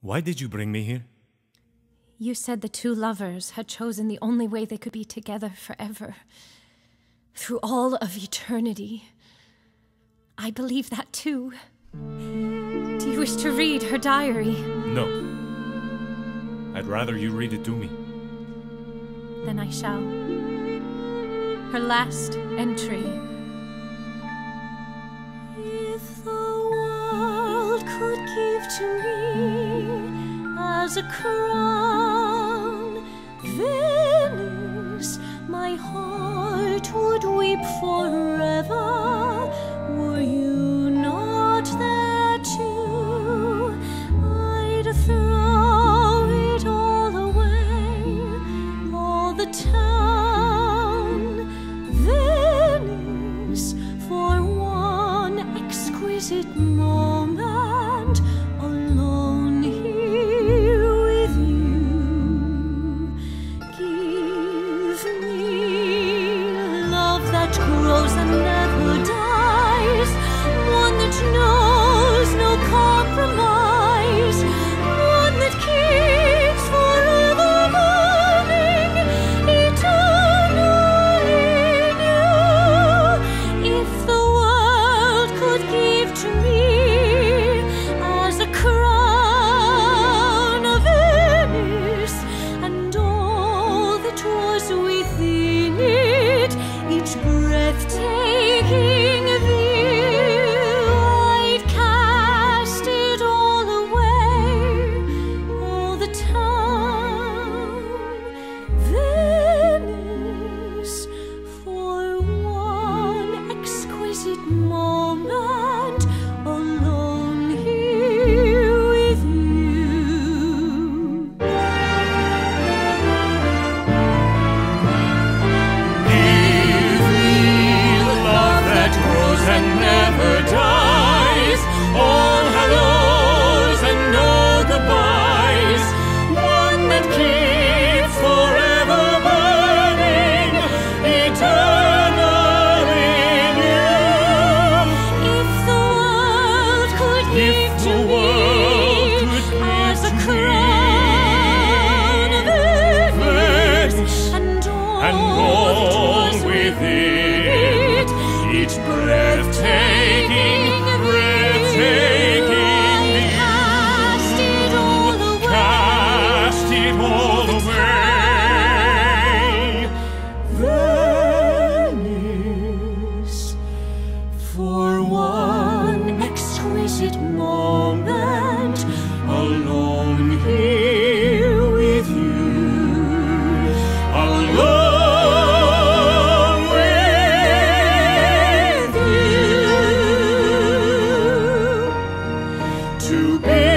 Why did you bring me here? You said the two lovers had chosen the only way they could be together forever. Through all of eternity. I believe that too. Do you wish to read her diary? No. I'd rather you read it to me. Then I shall. Her last entry. If the a crown. Venice, my heart would weep forever were you not there too. I'd throw it all away, all the town. Venice, for one exquisite moment. advertise all hellos and no goodbyes. One that keeps forever burning, eternally new. If the world could give to me as a crown of heavens and all, and all within it, each breath. to be.